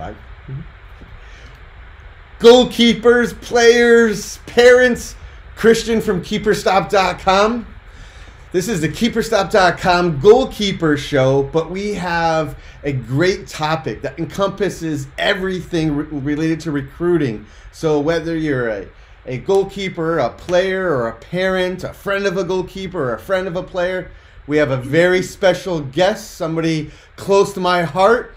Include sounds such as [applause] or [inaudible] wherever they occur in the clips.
Live. Mm-hmm. Goalkeepers, players, parents, Christian from KeeperStop.com. This is the KeeperStop.com goalkeeper show, but we have a great topic that encompasses everything re- related to recruiting. So, whether you're a, a goalkeeper, a player, or a parent, a friend of a goalkeeper, or a friend of a player, we have a very special guest, somebody close to my heart.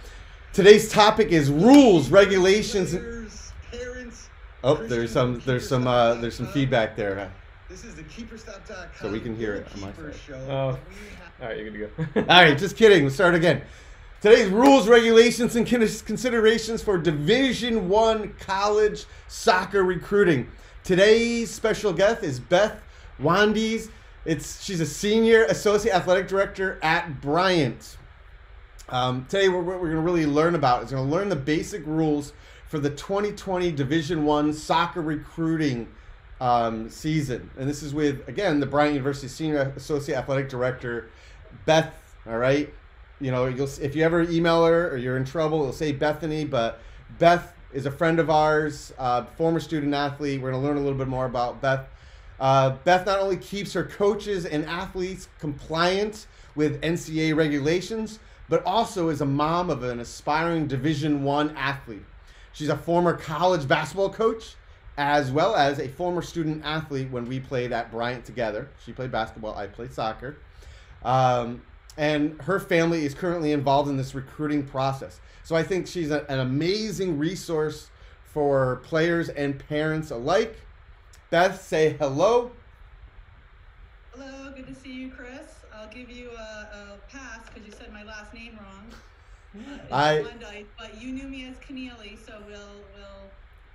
Today's topic is rules, regulations. Players, parents. Oh, there's some there's some uh, there's some feedback there. This is the KeeperStop.com. So we can hear it on my Goalkeeper side. Show. Oh. but we have- [laughs] All right, you're good to go. All right, just kidding. Let's start again. Today's rules, regulations, and considerations for Division One college soccer recruiting. Today's special guest is Beth Wandes. It's she's a senior associate athletic director at Bryant. Um, today, what we're, we're going to really learn about is going to learn the basic rules for the 2020 Division One soccer recruiting um, season, and this is with again the Bryant University Senior Associate Athletic Director Beth. All right, you know you'll if you ever email her or you're in trouble, it'll say Bethany, but Beth is a friend of ours, uh, former student athlete. We're going to learn a little bit more about Beth. Uh, Beth not only keeps her coaches and athletes compliant with NCAA regulations, but also is a mom of an aspiring Division One athlete. She's a former college basketball coach, as well as a former student athlete when we played at Bryant together. She played basketball, I played soccer. Um, and her family is currently involved in this recruiting process. So I think she's a, an amazing resource for players and parents alike. Beth, say hello. Hello, good to see you, Chris. I'll give you a, a pass because you said my last name wrong. Uh, I- Blondite, but you knew me as Keneally, so we'll we'll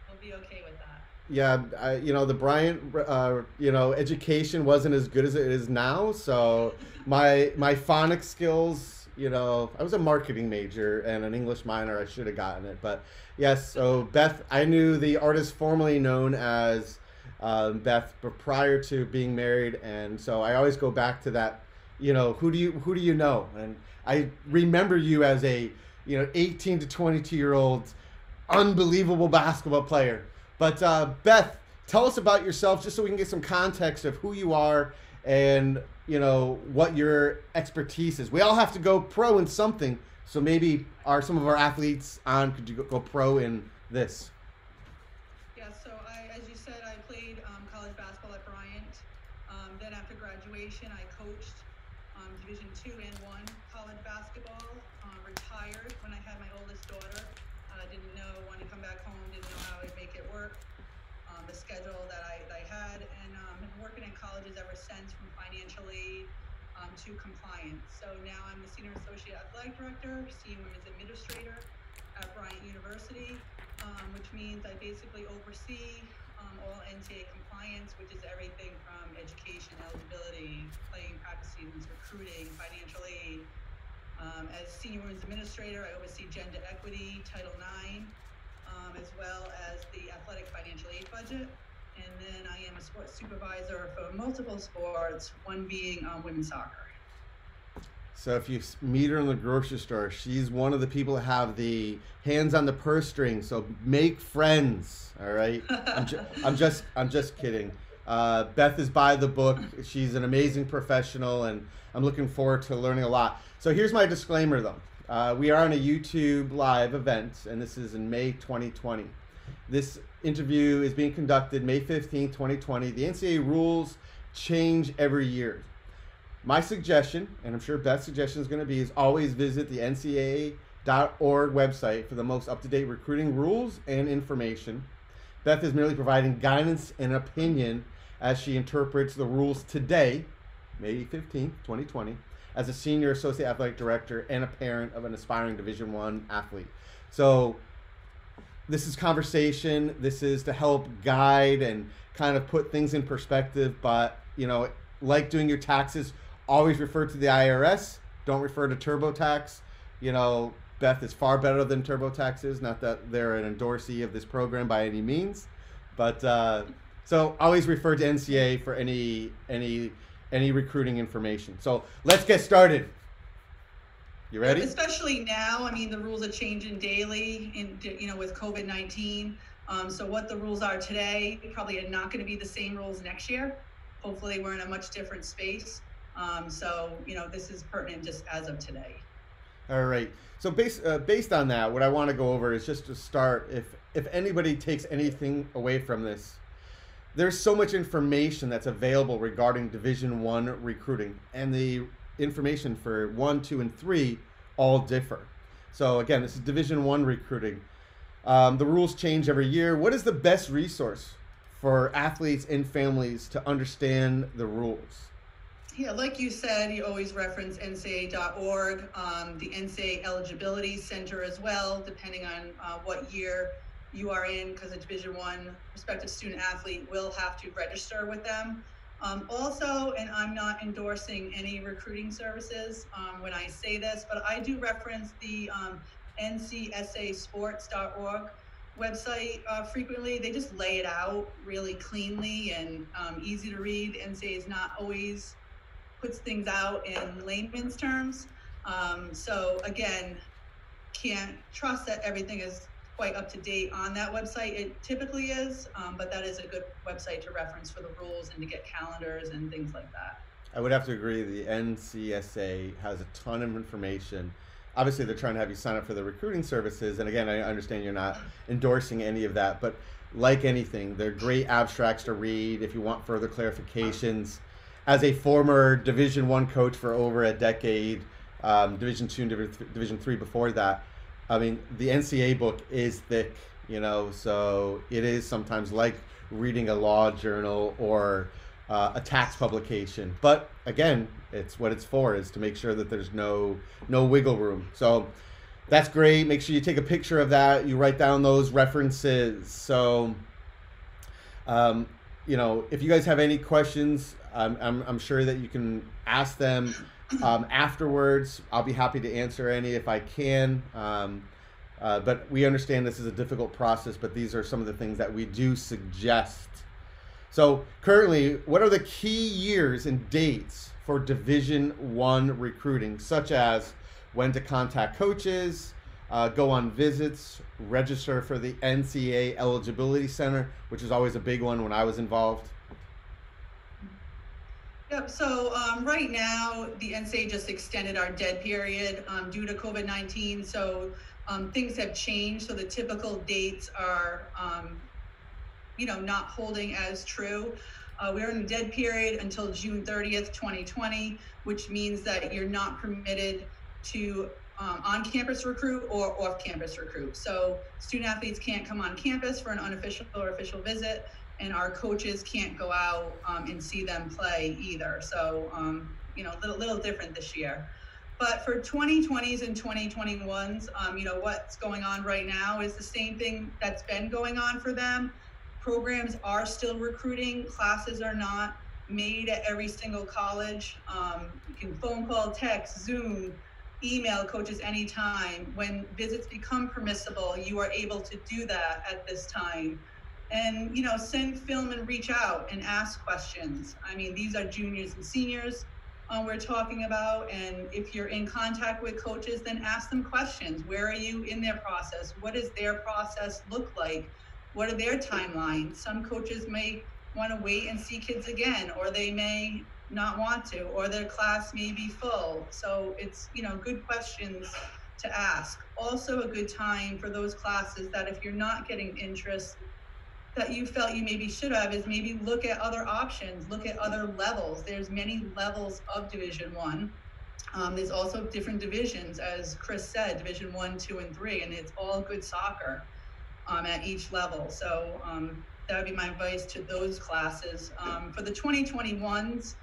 we'll be okay with that. Yeah, I, you know the Bryant, uh, you know, education wasn't as good as it is now. So [laughs] my my phonics skills, you know, I was a marketing major and an English minor. I should have gotten it, but yes. So Beth, I knew the artist formerly known as um, Beth, but prior to being married, and so I always go back to that you know, who do you who do you know? And I remember you as a you know 18 to 22 year old unbelievable basketball player. But uh, Beth, tell us about yourself, just so we can get some context of who you are and you know what your expertise is. We all have to go pro in something, so maybe are some of our athletes on could you go, pro in this? Yeah, so I, as you said, I played um, college basketball at Bryant. Um, then after graduation, I coached Division two and one college basketball. Uh, retired when I had my oldest daughter. Uh, didn't know wanted to come back home. Didn't know how I'd make it work. Um, the schedule that I, that I had, and um, been working in colleges ever since, from financial aid um, to compliance. So now I'm the senior associate athletic director, senior women's administrator at Bryant University, um, which means I basically oversee all NCAA compliance, which is everything from education, eligibility, playing practices, recruiting, financial aid. Um, as senior women's administrator, I oversee gender equity, Title IX, um, as well as the athletic financial aid budget. And then I am a sports supervisor for multiple sports, one being um, women's soccer. So if you meet her in the grocery store, she's one of the people that have the hands on the purse string. So make friends, all right? I'm, ju- [laughs] I'm just I'm just kidding. Uh, Beth is by the book. She's an amazing professional, and I'm looking forward to learning a lot. So here's my disclaimer, though. Uh, we are on a YouTube live event, and this is in May 2020. This interview is being conducted May 15, 2020. The NCAA rules change every year. My suggestion, and I'm sure Beth's suggestion is going to be, is always visit the NCAA.org website for the most up to date recruiting rules and information. Beth is merely providing guidance and opinion as she interprets the rules today, May 15th, 2020, as a senior associate athletic director and a parent of an aspiring Division One athlete. So, this is conversation. This is to help guide and kind of put things in perspective. But you know, like doing your taxes, always refer to the IRS. Don't refer to TurboTax. You know, Beth is far better than TurboTax is. Not that they're an endorsee of this program by any means, but uh, so always refer to NCAA for any any any recruiting information. So let's get started. You ready? Especially now, I mean, the rules are changing daily, in you know, with COVID nineteen. Um, so what the rules are today probably are not going to be the same rules next year. Hopefully, we're in a much different space. Um, so you know, this is pertinent just as of today. All right. So based uh, based on that, what I want to go over is just to start. If if anybody takes anything away from this, there's so much information that's available regarding Division One recruiting, and the information for one, two, and three all differ. So again, this is Division One recruiting. Um, the rules change every year. What is the best resource for athletes and families to understand the rules? Yeah, like you said, you always reference NCAA.org, um, the NCAA Eligibility Center as well, depending on uh, what year you are in, because a Division One prospective student athlete will have to register with them. Um, also, and I'm not endorsing any recruiting services um, when I say this, but I do reference the um, NCSASports.org website uh, frequently. They just lay it out really cleanly and um, easy to read. NCAA is not always puts things out in layman's terms. Um, so again, can't trust that everything is quite up to date on that website. It typically is, um, but that is a good website to reference for the rules and to get calendars and things like that. I would have to agree. The NCSA has a ton of information. Obviously, they're trying to have you sign up for the recruiting services. And again, I understand you're not endorsing any of that, but like anything, they're great abstracts to read if you want further clarifications. As a former Division One coach for over a decade, um, Division Two and Division Three before that, I mean, the NCAA book is thick, you know, so it is sometimes like reading a law journal or uh, a tax publication. But again, it's what it's for is to make sure that there's no no wiggle room. So that's great. Make sure you take a picture of that. You write down those references. So, um, you know, if you guys have any questions, I'm, I'm, I'm sure that you can ask them um, afterwards. I'll be happy to answer any if I can. Um, uh, but we understand this is a difficult process, but these are some of the things that we do suggest. So, currently, what are the key years and dates for Division One recruiting, such as when to contact coaches, uh, go on visits, register for the NCAA Eligibility Center, which is always a big one when I was involved. Yep, so um, right now, the NCAA just extended our dead period um, due to COVID 19. So um, things have changed. So the typical dates are, um, you know, not holding as true. Uh, we're in a dead period until June 30th, 2020, which means that you're not permitted to um, on campus recruit or off campus recruit. So student athletes can't come on campus for an unofficial or official visit and our coaches can't go out um, and see them play either. So, um, you know, a little, little different this year. But for 2020s and 2021s, um, you know, what's going on right now is the same thing that's been going on for them. Programs are still recruiting, classes are not made at every single college. Um, you can phone call, text, Zoom, email coaches anytime. When visits become permissible, you are able to do that at this time and you know send film and reach out and ask questions. I mean these are juniors and seniors uh, we're talking about and if you're in contact with coaches then ask them questions. Where are you in their process? What does their process look like? What are their timelines? Some coaches may want to wait and see kids again or they may not want to or their class may be full. So it's you know good questions to ask. Also a good time for those classes that if you're not getting interest that you felt you maybe should have is maybe look at other options, look at other levels. There's many levels of Division One. Um, there's also different divisions, as Chris said, Division One, Two, and Three, and it's all good soccer um, at each level. So um, that would be my advice to those classes. Um, for the 2021s,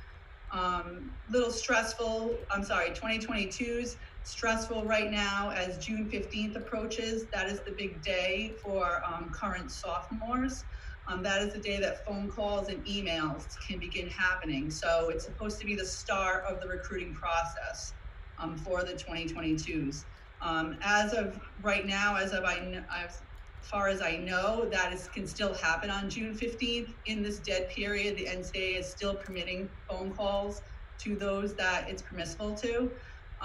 um, little stressful. I'm sorry, 2022s stressful right now as June 15th approaches. That is the big day for um, current sophomores. Um, that is the day that phone calls and emails can begin happening. So it's supposed to be the start of the recruiting process um, for the 2022s. Um, as of right now, as of I, as far as I know, that is can still happen on June 15th. In this dead period, the NCAA is still permitting phone calls to those that it's permissible to.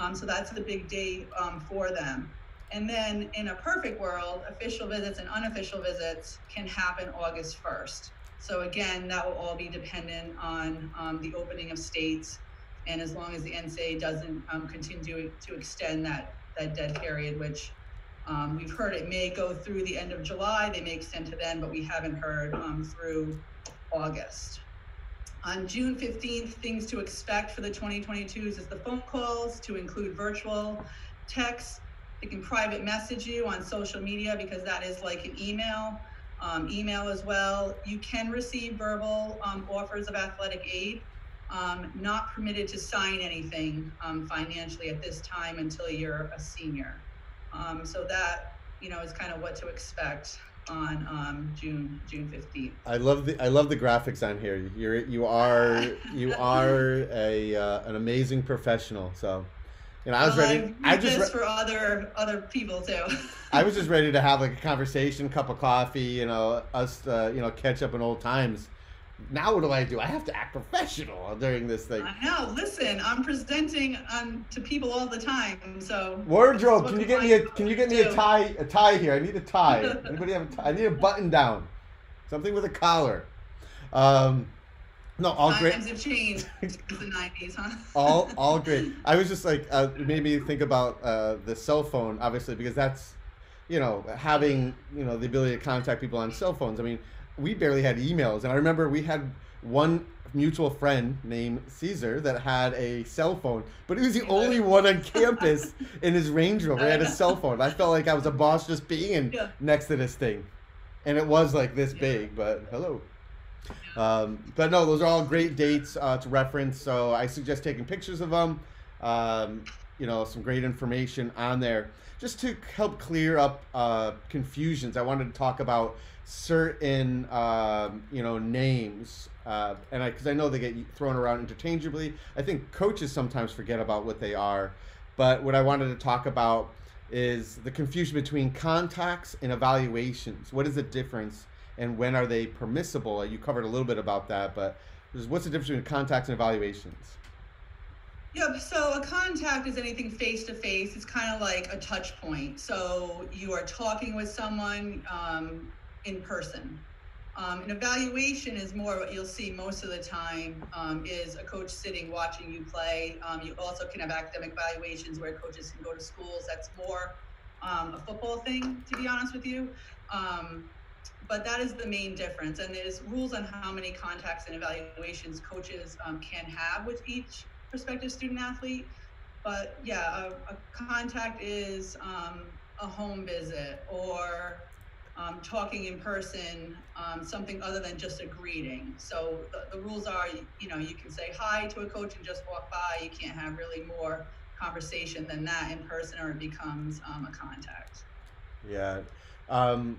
Um, so that's the big day um, for them. And then in a perfect world, official visits and unofficial visits can happen August 1st. So again, that will all be dependent on um, the opening of states. And as long as the NCAA doesn't um, continue to extend that, that dead period, which um, we've heard it may go through the end of July, they may extend to then, but we haven't heard um, through August. On June 15th, things to expect for the 2022s is the phone calls to include virtual, text. They can private message you on social media because that is like an email, um, email as well. You can receive verbal um, offers of athletic aid. Um, not permitted to sign anything um, financially at this time until you're a senior. Um, so that you know is kind of what to expect on um, June June fifteenth. I love the I love the graphics on here. You're you are you [laughs] are a uh, an amazing professional. So, you know, I was well, ready. I, I just this for other other people too. I was [laughs] just ready to have like a conversation, cup of coffee, you know, us uh, you know catch up in old times now what do I do? I have to act professional during this thing. I know. Listen, I'm presenting um, to people all the time, so. Wardrobe, can you get me a can you get me a tie a tie here? I need a tie. [laughs] Anybody have a tie? I need a button down, something with a collar. Um, no, all Times great. Times have changed [laughs] since the '90s, huh? [laughs] all all great. I was just like uh, it made me think about uh, the cell phone, obviously, because that's you know having you know the ability to contact people on cell phones. I mean, we barely had emails, and I remember we had one mutual friend named Caesar that had a cell phone, but he was the only [laughs] one on campus in his Range Rover. He had a [laughs] cell phone. I felt like I was a boss just being Yeah. next to this thing, and it was like this Yeah. big. But hello. Um, but no, those are all great dates uh, to reference. So I suggest taking pictures of them. Um, you know, some great information on there. Just to help clear up uh, confusions, I wanted to talk about certain, um, you know, names. Uh, and because I know they get thrown around interchangeably. I think coaches sometimes forget about what they are. But what I wanted to talk about is the confusion between contacts and evaluations. What is the difference? and when are they permissible? You covered a little bit about that, but what's the difference between contacts and evaluations? Yep. So a contact is anything face to face. It's kind of like a touch point. So you are talking with someone um, in person. Um, an evaluation is more what you'll see most of the time um, is a coach sitting watching you play. Um, you also can have academic evaluations where coaches can go to schools. That's more um, a football thing, to be honest with you. Um, but that is the main difference. And there's rules on how many contacts and evaluations coaches can have with each prospective student athlete. But yeah, a, a contact is a home visit or um, talking in person, um, something other than just a greeting. So the, the rules are, you know, you can say hi to a coach and just walk by. You can't have really more conversation than that in person, or it becomes um, a contact. Yeah. Um,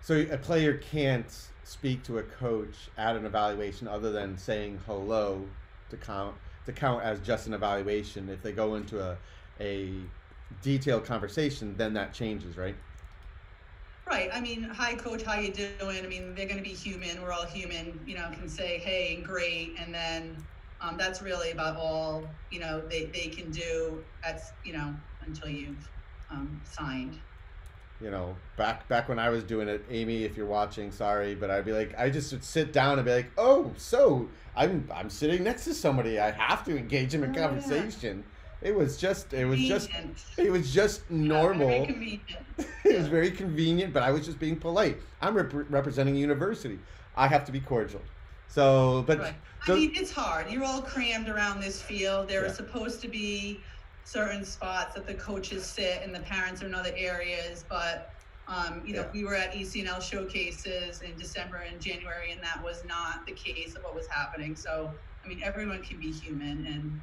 so a player can't speak to a coach at an evaluation other than saying hello to count to count as just an evaluation. If they go into a a detailed conversation, then that changes, right? Right. I mean, hi, coach. How you doing? I mean, they're going to be human. We're all human. You know, can say, hey, great, and then um, that's really about all you know they, they can do. That's you know until you've um, signed. You know, back back when I was doing it, Amy, if you're watching, sorry, but I'd be like, I just would sit down and be like, oh, so I'm I'm sitting next to somebody. I have to engage them in Oh, yeah. conversation. It was just it was just it was just normal. Very convenient. [laughs] it was very convenient, but I was just being polite. I'm rep- representing a university. I have to be cordial. So, but Right. I those- mean, it's hard. You're all crammed around this field. There Yeah. are supposed to be certain spots that the coaches sit and the parents are in other areas, but um, you know, Yeah. we were at ECNL showcases in December and January, and that was not the case of what was happening. So, I mean, everyone can be human and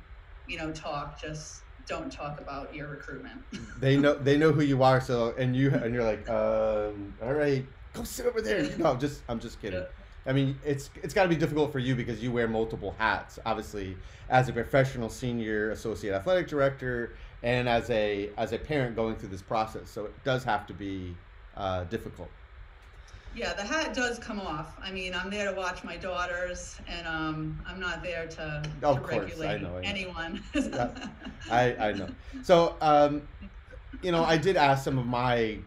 you know talk. Just don't talk about your recruitment. [laughs] they know they know who you are. So, and you and you're like, um, all right, go sit over there. No, just I'm just kidding. I mean, it's it's got to be difficult for you because you wear multiple hats. Obviously, as a professional senior associate athletic director, and as a as a parent going through this process. So it does have to be uh, difficult. Yeah, the hat does come off. I mean, I'm there to watch my daughters, and um, I'm not there to, Of to course, I regulate know, I know. anyone. [laughs] I, I know. So, um, you know, I did ask some of my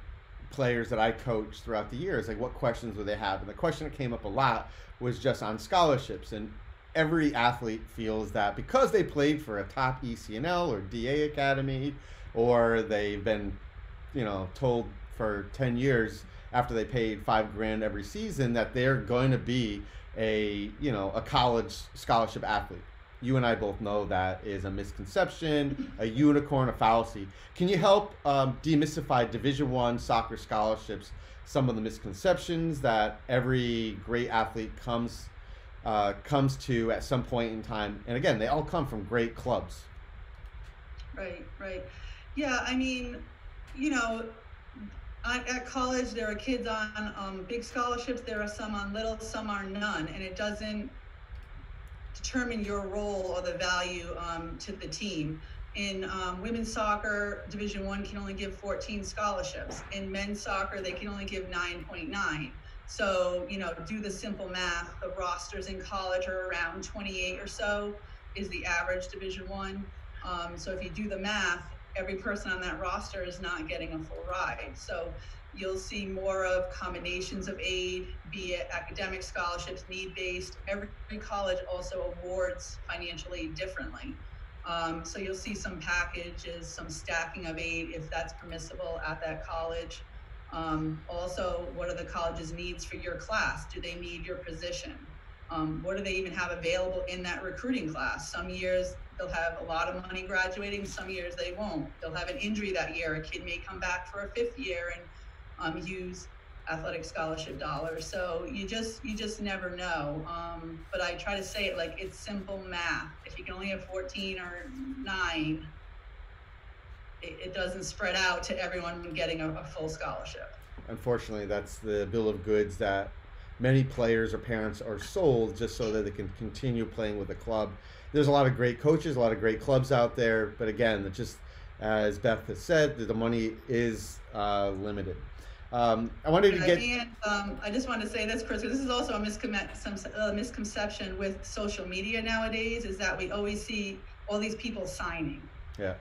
players that I coached throughout the years, like, what questions would they have? And the question that came up a lot was just on scholarships. And every athlete feels that because they played for a top ECNL or DA academy, or they've been, you know, told for 10 years after they paid five grand every season that they're going to be a, you know, a college scholarship athlete you and I both know that is a misconception, a unicorn, a fallacy. Can you help um, demystify Division One soccer scholarships? Some of the misconceptions that every great athlete comes uh, comes to at some point in time, and again, they all come from great clubs. Right, right. Yeah, I mean, you know, at, at college there are kids on um, big scholarships. There are some on little, some are none, and it doesn't determine your role or the value um, to the team. In um, women's soccer, Division One can only give 14 scholarships. In men's soccer, they can only give 9.9. So you know, do the simple math. The rosters in college are around 28 or so is the average Division One. Um, so if you do the math, every person on that roster is not getting a full ride. So you'll see more of combinations of aid, be it academic scholarships, need based. Every college also awards financial aid differently. Um, so you'll see some packages, some stacking of aid if that's permissible at that college. Um, also, what are the college's needs for your class? Do they need your position? Um, what do they even have available in that recruiting class? Some years they'll have a lot of money graduating, some years they won't. They'll have an injury that year. A kid may come back for a fifth year and um, use athletic scholarship dollars. So you just you just never know. Um, but I try to say it like it's simple math. If you can only have 14 or nine, it, it doesn't spread out to everyone getting a, a full scholarship. Unfortunately, that's the bill of goods that many players or parents are sold just so that they can continue playing with the club. There's a lot of great coaches, a lot of great clubs out there, but again, just as Beth has said, the money is uh, limited. Um, I wanted to get and um, I just wanted to say this, Chris, this is also a uh, misconception with social media nowadays is that we always see all these people signing. Yeah.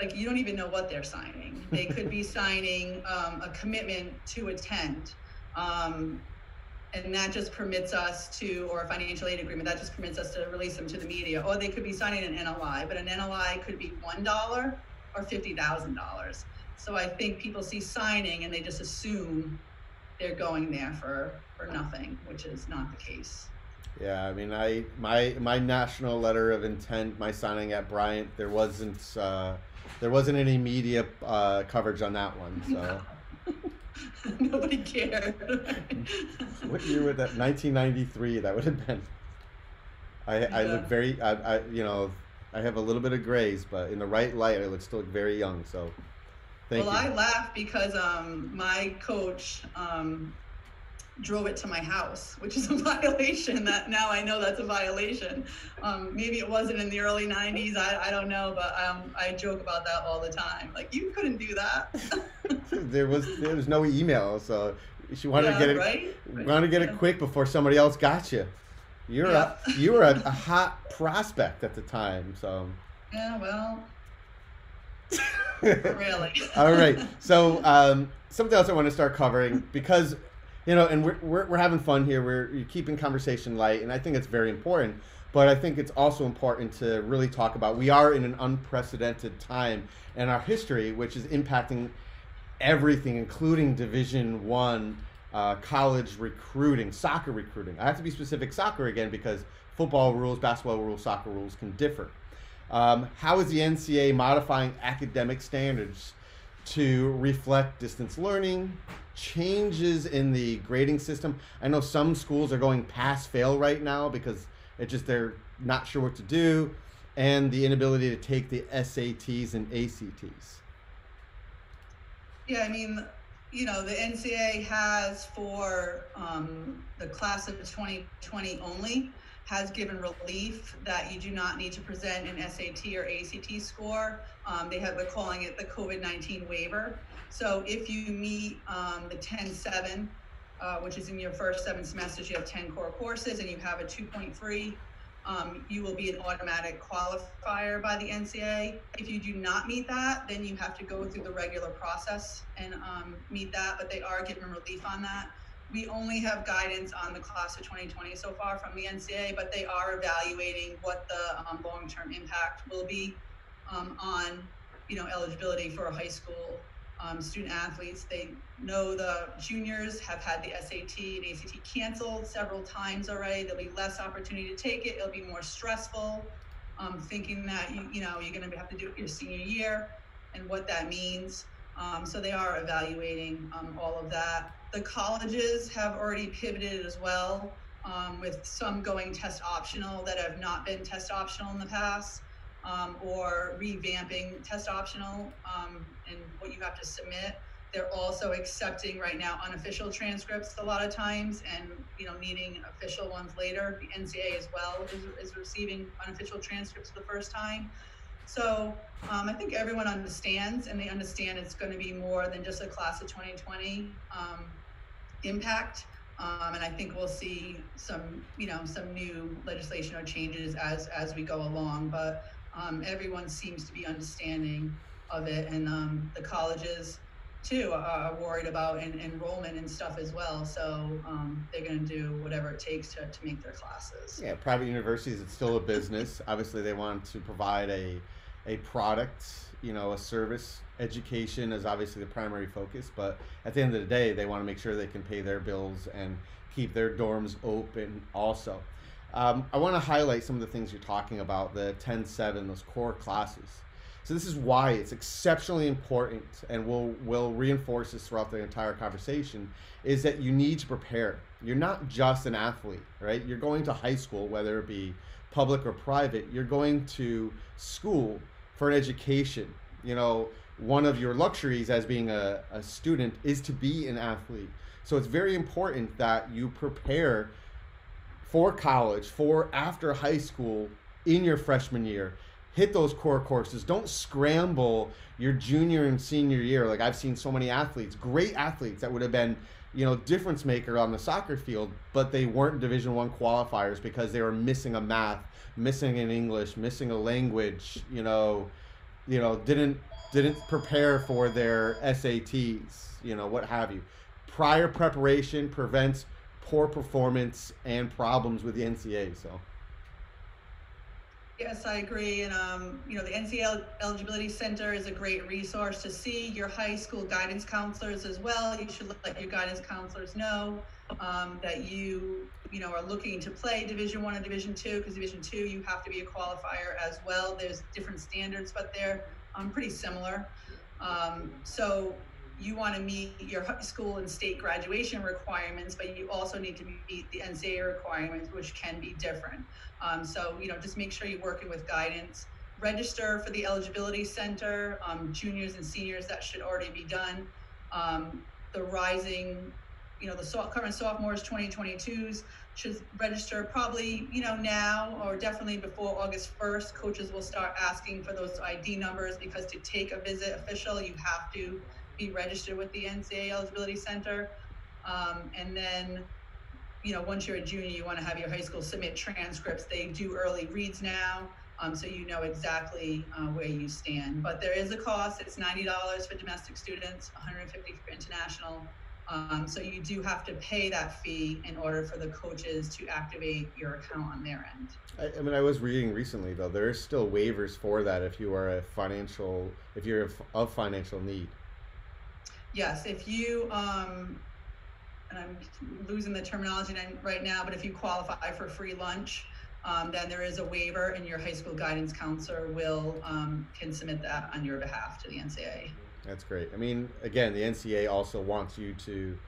Like you don't even know what they're signing. They could be [laughs] signing um, a commitment to attend. Um, and that just permits us to, or a financial aid agreement, that just permits us to release them to the media. Or they could be signing an NLI, but an NLI could be $1 or $50,000. So I think people see signing and they just assume they're going there for, for nothing, which is not the case. Yeah, I mean, I my my national letter of intent, my signing at Bryant, there wasn't uh, there wasn't any media uh, coverage on that one. So [laughs] Nobody cared. what year would that? 1993. That would have been. I I look very I, I you know I have a little bit of grays, but in the right light, I look still look very young. So thank well, you. I laugh because um, my coach um, drove it to my house, which is a [laughs] violation. That now I know that's a violation. Um, maybe it wasn't in the early '90s. I, I don't know, but um, I joke about that all the time. Like you couldn't do that. [laughs] there was there was no email, so she wanted yeah, to get it right. wanted to get it Yeah. quick before somebody else got you. You're Yeah. a you were a, a [laughs] hot prospect at the time, so. Yeah, well, [laughs] really. [laughs] All right. So um, something else I want to start covering because you know, and we're, we're, we're having fun here. We're keeping conversation light, and I think it's very important. But I think it's also important to really talk about we are in an unprecedented time in our history, which is impacting everything, including Division One uh, college recruiting, soccer recruiting. I have to be specific, soccer again, because football rules, basketball rules, soccer rules can differ. Um, how is the NCAA modifying academic standards to reflect distance learning, changes in the grading system? I know some schools are going pass fail right now because it just they're not sure what to do, and the inability to take the SATs and ACTs. Yeah, I mean, you know, the NCAA has for um, the class of 2020 only has given relief that you do not need to present an SAT or ACT score. Um, they have, they're calling it the COVID-19 waiver. So if you meet um, the 10-7, uh, which is in your first seven semesters, you have 10 core courses and you have a 2.3, um, you will be an automatic qualifier by the NCAA. If you do not meet that, then you have to go through the regular process and um, meet that, but they are giving relief on that. We only have guidance on the class of 2020 so far from the NCAA, but they are evaluating what the um, long-term impact will be um, on, you know, eligibility for high school um, student athletes. They know the juniors have had the SAT and ACT canceled several times already. There'll be less opportunity to take it. It'll be more stressful. Um, thinking that you you know you're going to have to do it your senior year and what that means. Um, so they are evaluating um, all of that. The colleges have already pivoted as well, um, with some going test optional that have not been test optional in the past um, or revamping test optional um, and what you have to submit. They're also accepting right now unofficial transcripts a lot of times and you know needing official ones later. The NCAA as well is, is receiving unofficial transcripts for the first time. So um, I think everyone understands and they understand it's going to be more than just a class of 2020 um, impact. Um, and I think we'll see some, you know, some new legislation or changes as as we go along. But um, everyone seems to be understanding of it, and um, the colleges too are, worried about en- enrollment and stuff as well. So um, they're going to do whatever it takes to, to make their classes. Yeah, private universities, it's still a business. Obviously, they want to provide a, a product, you know, a service. Education is obviously the primary focus, but at the end of the day, they want to make sure they can pay their bills and keep their dorms open also. Um, I want to highlight some of the things you're talking about, the 10-7, those core classes. So this is why it's exceptionally important, and we'll we'll reinforce this throughout the entire conversation, is that you need to prepare. You're not just an athlete, right? You're going to high school, whether it be public or private. You're going to school for an education. You know, one of your luxuries as being a, a student is to be an athlete. So it's very important that you prepare for college, for after high school in your freshman year. Hit those core courses. Don't scramble your junior and senior year. Like I've seen so many athletes, great athletes that would have been you know, difference maker on the soccer field, but they weren't Division One qualifiers because they were missing a math, missing an English, missing a language. You know, you know, didn't didn't prepare for their SATs. You know, what have you. Prior preparation prevents poor performance and problems with the NCAA. So. Yes, I agree. And, um, you know, the NCAA Eligibility Center is a great resource to see your high school guidance counselors as well. You should let your guidance counselors know um, that you, you know, are looking to play Division One and Division Two because Division Two you have to be a qualifier as well. There's different standards, but they're pretty similar. Um, so you want to meet your high school and state graduation requirements, but you also need to meet the NCAA requirements, which can be different. Um, so, you know, just make sure you're working with guidance. Register for the eligibility center, um, juniors and seniors, that should already be done. Um, the rising, you know, the so- current sophomores, 2022s, should register probably, you know, now or definitely before August 1st. Coaches will start asking for those ID numbers because to take a visit official, you have to be registered with the NCAA Eligibility Center. Um, and then, you know, once you're a junior, you want to have your high school submit transcripts. They do early reads now, um, so you know exactly uh, where you stand. But there is a cost. It's ninety dollars for domestic students, one hundred fifty for international. Um, so you do have to pay that fee in order for the coaches to activate your account on their end. I, I mean, I was reading recently though there are still waivers for that if you are a financial, if you're of financial need. Yes, if you, um, and I'm losing the terminology right now, but if you qualify for free lunch, um, then there is a waiver and your high school guidance counselor will, um, can submit that on your behalf to the NCAA. That's great. I mean, again, the NCAA also wants you to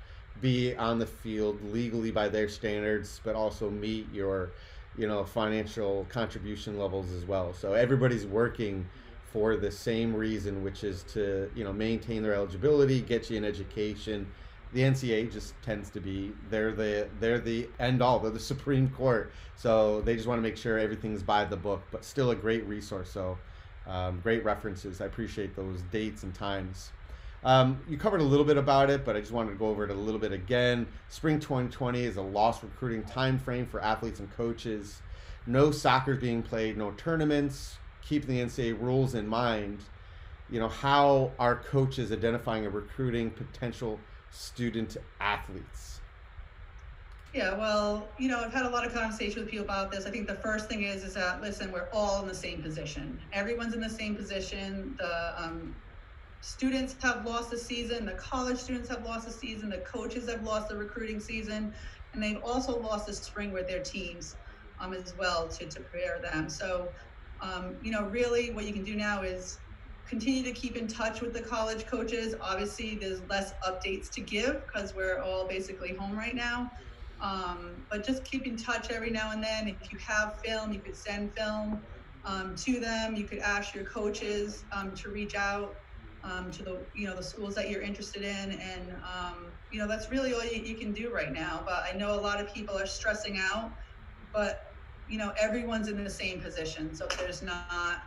be on the field legally by their standards, but also meet your, you know, financial contribution levels as well. So everybody's working for the same reason, which is to you know maintain their eligibility, get you an education. The NCAA just tends to be they're the they're the end all. They're the [laughs] Supreme Court, so they just want to make sure everything's by the book. But still a great resource. So um, great references. I appreciate those dates and times. Um, you covered a little bit about it, but I just wanted to go over it a little bit again. Spring 2020 is a lost recruiting time frame for athletes and coaches. No soccer is being played, no tournaments, Keep the NCAA rules in mind, you know, how are coaches identifying and recruiting potential student athletes? Yeah, well, you know, I've had a lot of conversation with people about this. I think the first thing is is that listen, we're all in the same position. Everyone's in the same position. The um, students have lost the season. The college students have lost the season. The coaches have lost the recruiting season, and they've also lost the spring with their teams um, as well to to prepare them. So um, you know, really what you can do now is continue to keep in touch with the college coaches. Obviously, there's less updates to give because we're all basically home right now. Um, but just keep in touch every now and then. If you have film, you could send film um, to them. You could ask your coaches um, to reach out um, to the you know the schools that you're interested in, and um, you know that's really all you, you can do right now. But I know a lot of people are stressing out, but you know, everyone's in the same position. So there's not,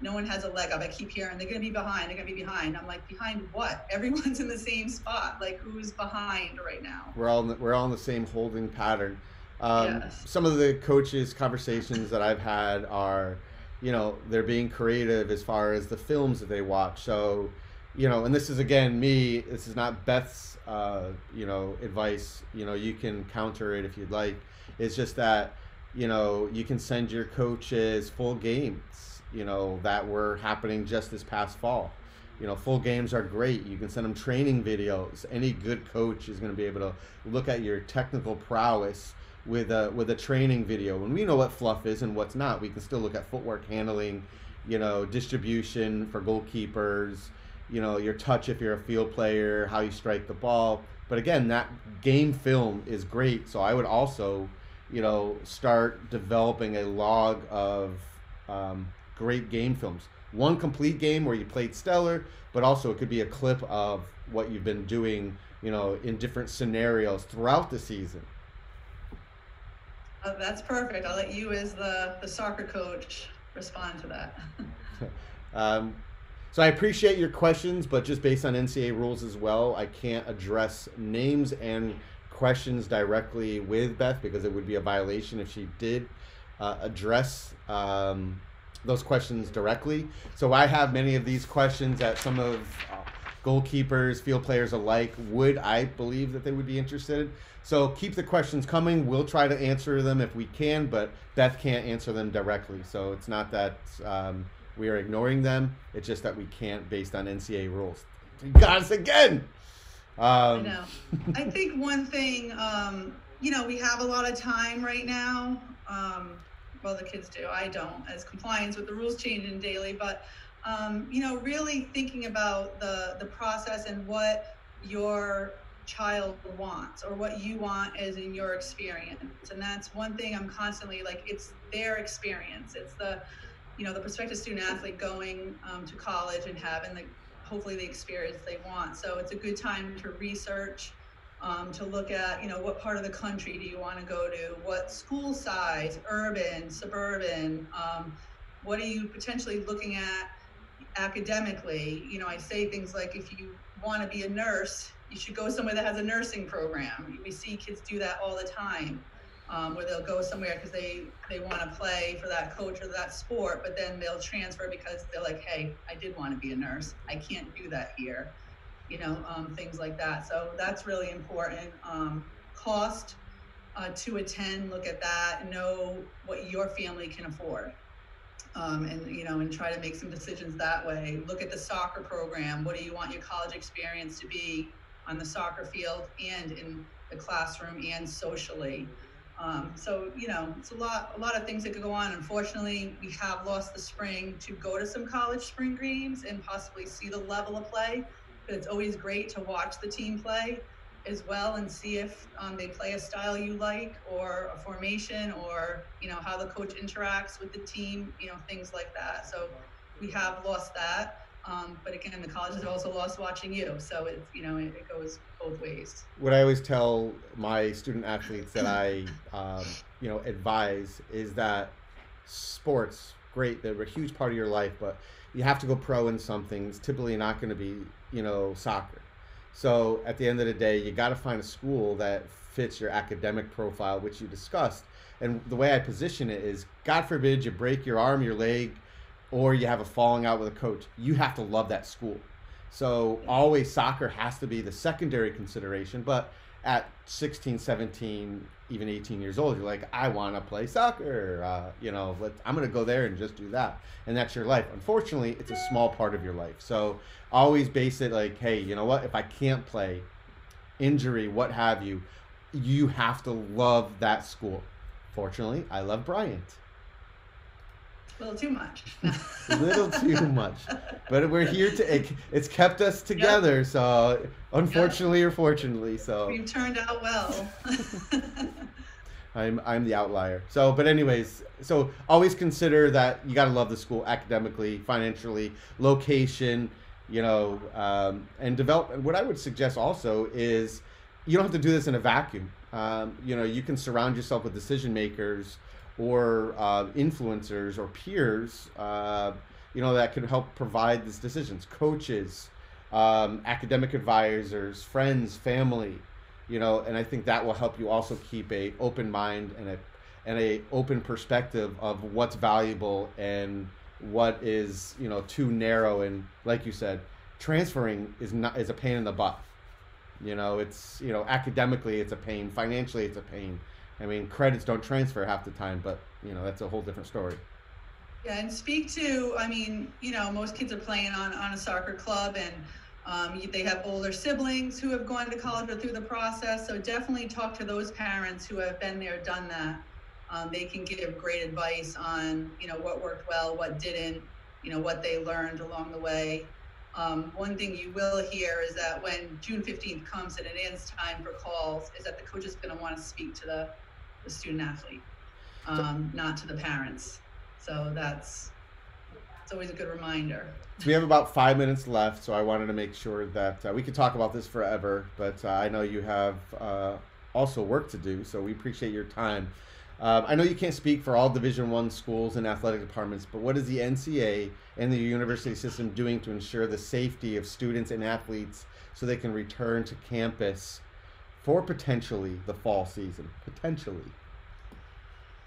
no one has a leg up. I keep hearing they're going to be behind. They're going to be behind. I'm like, behind what? Everyone's in the same spot. Like, who's behind right now? We're all in the, we're all in the same holding pattern. Um, Yes. Some of the coaches' conversations that I've had are, you know, they're being creative as far as the films that they watch. So, you know, and this is again me. This is not Beth's, uh, you know, advice. You know, you can counter it if you'd like. It's just that you know, you can send your coaches full games, you know, that were happening just this past fall. You know, full games are great. You can send them training videos. Any good coach is going to be able to look at your technical prowess with a with a training video. And we know what fluff is and what's not. We can still look at footwork handling, you know, distribution for goalkeepers, you know, your touch if you're a field player, how you strike the ball. But again, that game film is great. So I would also you know, start developing a log of um, great game films. One complete game where you played stellar, but also it could be a clip of what you've been doing, you know, in different scenarios throughout the season. Uh, that's perfect. I'll let you, as the, the soccer coach, respond to that. [laughs] um, So I appreciate your questions, but just based on NCAA rules as well, I can't address names and questions directly with Beth because it would be a violation if she did uh, address um, those questions directly. So I have many of these questions that some of uh, goalkeepers, field players alike would I believe that they would be interested. So keep the questions coming. We'll try to answer them if we can, but Beth can't answer them directly. So it's not that um, we are ignoring them. It's just that we can't based on NCAA rules. You got us again. Um, I know. [laughs] I think one thing, um, you know, we have a lot of time right now. Um, well, the kids do. I don't, as compliance with the rules changing daily. But um, you know, really thinking about the the process and what your child wants or what you want as in your experience and that's one thing i'm constantly like it's their experience it's the you know the prospective student athlete going um, to college and having the hopefully the experience they want so it's a good time to research um, to look at you know what part of the country do you want to go to? What school size? Urban suburban? Um, what are you potentially looking at academically? You know i say things like if you want to be a nurse you should go somewhere that has a nursing program. We see kids do that all the time um, where they'll go somewhere because they they want to play for that coach or that sport but then they'll transfer because they're like hey i did want to be a nurse. I can't do that here you know um, things like that. So that's really important. Um, cost uh, to attend look at that know what your family can afford. Um, and you know and try to make some decisions that way. Look at the soccer program. What do you want your college experience to be on the soccer field and in the classroom and socially? Um, so you know it's a lot a lot of things that could go on. Unfortunately we have lost the spring to go to some college spring games and possibly see the level of play but it's always great to watch the team play as well and see if um, they play a style you like or a formation or you know how the coach interacts with the team you know things like that. So we have lost that um, but again the colleges have also lost watching you. So it's you know it, it goes both ways. What I always tell my student athletes that I, um, you know, advise is that sports, great, they're a huge part of your life, but you have to go pro in something. It's typically not going to be, you know, soccer. So at the end of the day, you got to find a school that fits your academic profile, which you discussed. And the way I position it is, God forbid you break your arm, your leg, or you have a falling out with a coach. You have to love that school. So always soccer has to be the secondary consideration, but at 16, 17, even 18 years old, you're like, I want to play soccer. Uh, you know, let, I'm going to go there and just do that. And that's your life. Unfortunately, it's a small part of your life. So always base it like, hey, you know what? If I can't play, injury, what have you, you have to love that school. Fortunately, I love Bryant. A little too much a [laughs] little too much. But we're here to it, it's kept us together, so unfortunately or fortunately, so we've turned out well [laughs] I'm I'm the outlier. So, but anyways, so always consider that you got to love the school academically, financially, location, you know, um, and develop. What I would suggest also is you don't have to do this in a vacuum. Um, you know, you can surround yourself with decision makers or uh, influencers or peers, uh, you know, that can help provide these decisions. Coaches, um, academic advisors, friends, family, you know, and I think that will help you also keep a open mind and a and a open perspective of what's valuable and what is you know too narrow and like you said, transferring is not is a pain in the butt. You know, it's you know academically it's a pain, financially it's a pain. I mean, credits don't transfer half the time, but you know that's a whole different story. Yeah, and speak to, I mean, you know, most kids are playing on, on a soccer club and um, they have older siblings who have gone to college or through the process. So definitely talk to those parents who have been there, done that. Um, they can give great advice on, you know, what worked well, what didn't, you know, what they learned along the way. Um, one thing you will hear is that when June 15th comes and it ends time for calls, is that the coach is going to want to speak to the, the student athlete, um, not to the parents. So that's it's always a good reminder. So we have about five minutes left, so I wanted to make sure that uh, we could talk about this forever, but uh, I know you have uh, also work to do, so we appreciate your time. Um, I know you can't speak for all Division One schools and athletic departments, but what is the NCAA and the university system doing to ensure the safety of students and athletes so they can return to campus for potentially the fall season? Potentially.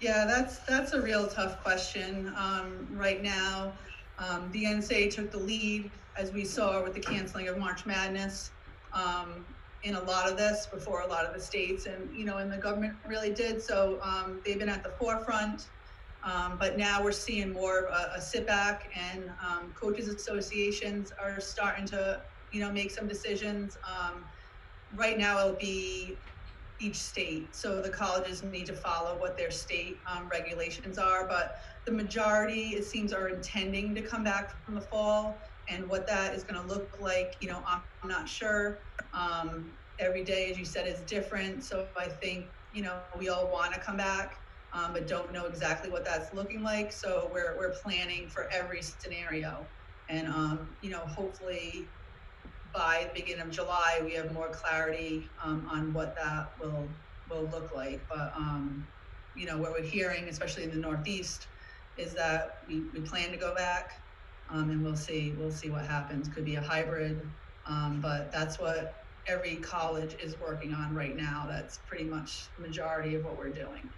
Yeah, that's that's a real tough question. Um, right now, um, the NCAA took the lead, as we saw with the canceling of March Madness, um, in a lot of this before a lot of the states, and you know, and the government really did. So um, they've been at the forefront. Um, but now we're seeing more of a, a sit back, and um, coaches associations are starting to, you know, make some decisions. Right now, it'll be each state. So the colleges need to follow what their state um, regulations are. But the majority, it seems, are intending to come back from the fall. And what that is going to look like, you know, I'm, not sure. Um, every day, as you said, is different. So I think, you know, we all want to come back, um, but don't know exactly what that's looking like. So we're, we're planning for every scenario. And, um, you know, hopefully by the beginning of July, we have more clarity um, on what that will will look like. But um, you know, what we're hearing, especially in the Northeast, is that we, we plan to go back, um, and we'll see we'll see what happens. Could be a hybrid, um, but that's what every college is working on right now. That's pretty much the majority of what we're doing.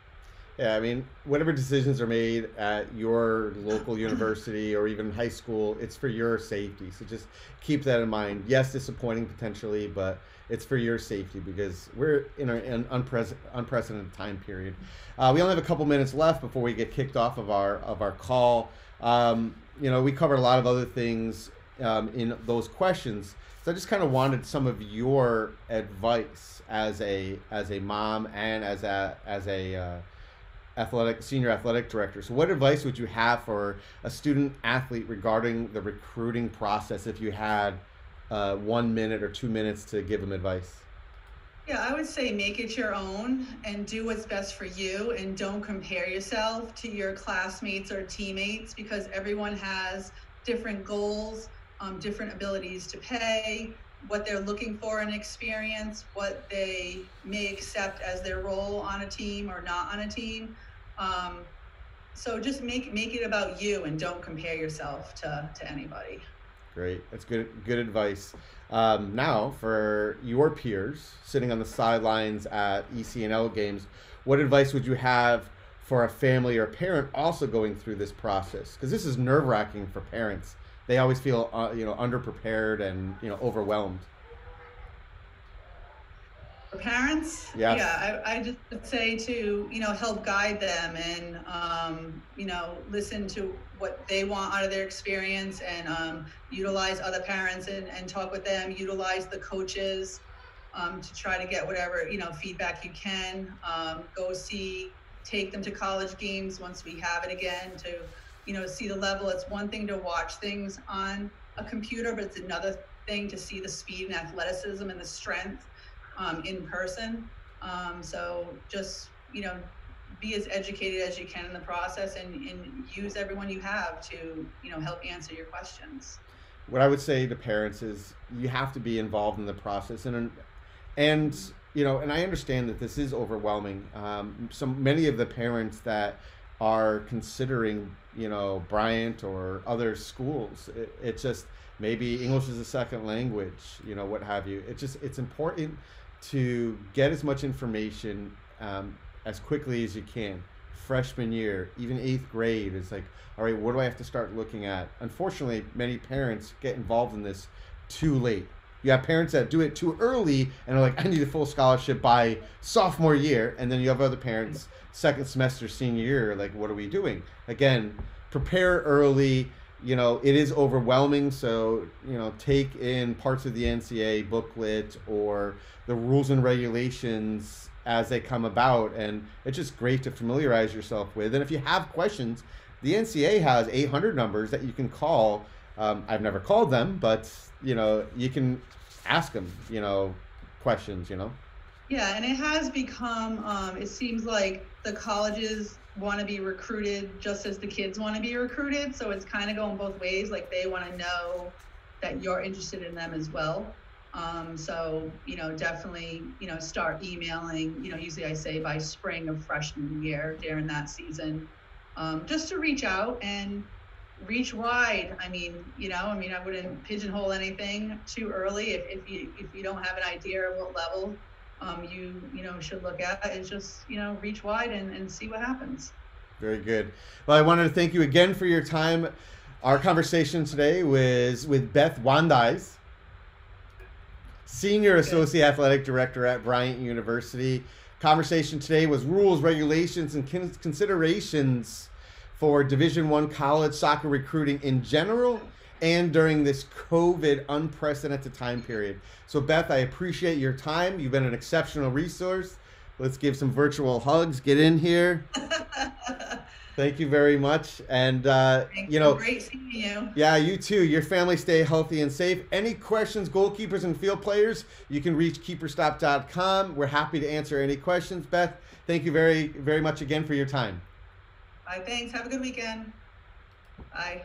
Yeah, I mean, whatever decisions are made at your local university or even high school, it's for your safety. So just keep that in mind. Yes, disappointing potentially, but it's for your safety because we're in an unprecedented time period. Uh, we only have a couple minutes left before we get kicked off of our of our call. Um, you know, we covered a lot of other things um, in those questions. So I just kind of wanted some of your advice as a as a mom and as a as a uh, athletic senior athletic director. So, what advice would you have for a student athlete regarding the recruiting process if you had uh, one minute or two minutes to give them advice? Yeah, I would say make it your own and do what's best for you and don't compare yourself to your classmates or teammates because everyone has different goals, um, different abilities to pay, what they're looking for in experience, what they may accept as their role on a team or not on a team. Um, so just make make it about you and don't compare yourself to to anybody. Great, that's good good advice. Um, now, for your peers sitting on the sidelines at ECNL games, what advice would you have for a family or parent also going through this process? Because this is nerve wracking for parents. They always feel uh, you know underprepared and you know overwhelmed parents? Yes. yeah I, I just say to you know help guide them and um, you know listen to what they want out of their experience and um, utilize other parents and, and talk with them utilize the coaches um, to try to get whatever you know feedback you can. Um, go see take them to college games once we have it again to you know see the level. It's one thing to watch things on a computer but it's another thing to see the speed and athleticism and the strength um, in person. Um, so just, you know, be as educated as you can in the process and, and use everyone you have to, you know, help answer your questions. What I would say to parents is you have to be involved in the process and, and, you know, and I understand that this is overwhelming. Um, some many of the parents that are considering, you know, Bryant or other schools, it, it just maybe English is a second language, you know, what have you. It just it's important to get as much information um, as quickly as you can. Freshman year, even eighth grade, it's like, all right, what do I have to start looking at? Unfortunately, many parents get involved in this too late. You have parents that do it too early and are like, I need a full scholarship by sophomore year. And then you have other parents, second semester, senior year, like, what are we doing? Again, prepare early you know, it is overwhelming. So, you know, take in parts of the NCAA booklet or the rules and regulations as they come about. And it's just great to familiarize yourself with. And if you have questions, the NCAA has 800 numbers that you can call. Um, I've never called them, but, you know, you can ask them, you know, questions, you know. Yeah, and it has become, um, it seems like the colleges want to be recruited just as the kids want to be recruited. So it's kind of going both ways. Like they want to know that you're interested in them as well. Um, so, you know, definitely, you know, start emailing, you know, usually I say by spring of freshman year during that season, um, just to reach out and reach wide. I mean, you know, I mean, I wouldn't pigeonhole anything too early. If, if you, if you don't have an idea of what level, um, you, you know, should look at is just, you know, reach wide and, and see what happens. Very good. Well, I wanted to thank you again for your time. Our conversation today was with Beth Wandyes, Senior Associate Athletic Director at Bryant University. Conversation today was rules, regulations, and considerations for Division One college soccer recruiting in general and during this COVID unprecedented time period. So, Beth, I appreciate your time. You've been an exceptional resource. Let's give some virtual hugs. Get in here. [laughs] Thank you very much. And, uh, you know, great seeing you. Yeah, you too. Your family stay healthy and safe. Any questions, goalkeepers and field players, you can reach keeperstop.com. We're happy to answer any questions. Beth, thank you very, very much again for your time. Bye. Thanks. Have a good weekend. Bye.